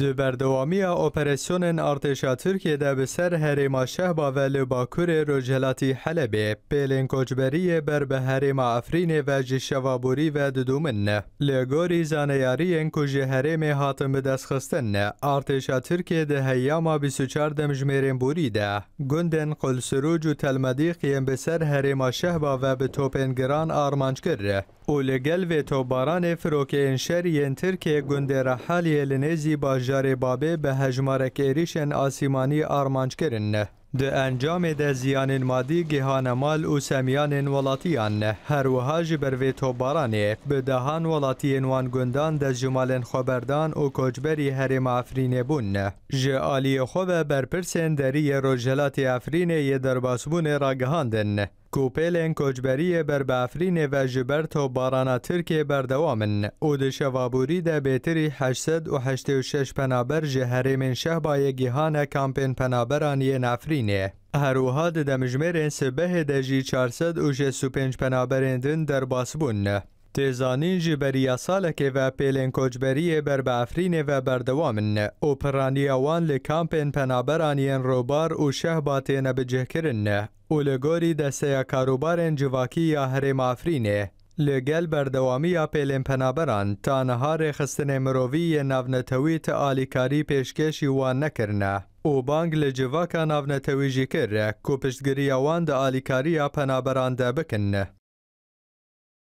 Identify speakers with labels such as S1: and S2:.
S1: دو بردوامی اپریسیون ارتشا ترکیه ده به سر هریما شهبا و لباکور رجلاتی حلبه. پیلین کوچبری بر به هریما افرین و جشوابوری و ددومن لگوری زانیاری ان کجه هریم هاتم به دست خستن. ارتشا ترکیه ده هیاما 24 دمجمیرین بوری ده. گندن قل سروج و تلمدیق یم به سر هریما شهبا و به توپنگران آرمانج کرده و لگل و توباران باجار بابه به هجمارک ایریشن آسیمانی آرمانج کرن ده انجام ده زیان مادی گهان مال و سمیان ولاتیان هر وهاج بر وی توبارانه به دهان ولاتین وان گندان ده جمال خبردان و کجبری هرم افرین بون جه آلی خوب بر پرسن دری رجلات افرین یه درباسبون راگهاندن کوپلین کوچبری بر بافرین و جبرت و بارانا ترکیه بردوامن او ده شوابوری ده بیتری 886 پنابر جه هریمن شهبای گیهان کامپین پنابرانی نفرینه هروها ده دمجمرین سبه ده جی 465 پنابرین دن در باسبون تزانین جی بری اصالکی و پیلین کجبری بر بافرین و بردوامن او پرانیوان لکامپین پنابرانین روبار او شه باتین بجه کرن او لگوری دسته کاروبارین جواکی یا هرم آفرینه لگل بردوامی پیلین پنابران تا نهار خستن مرووی نونتوی تا آلیکاری پیشکشی وان نکرن او بانگ لجواکا نونتوی جی کر کو پشتگری وان دا آلیکاری پنابران دا بکن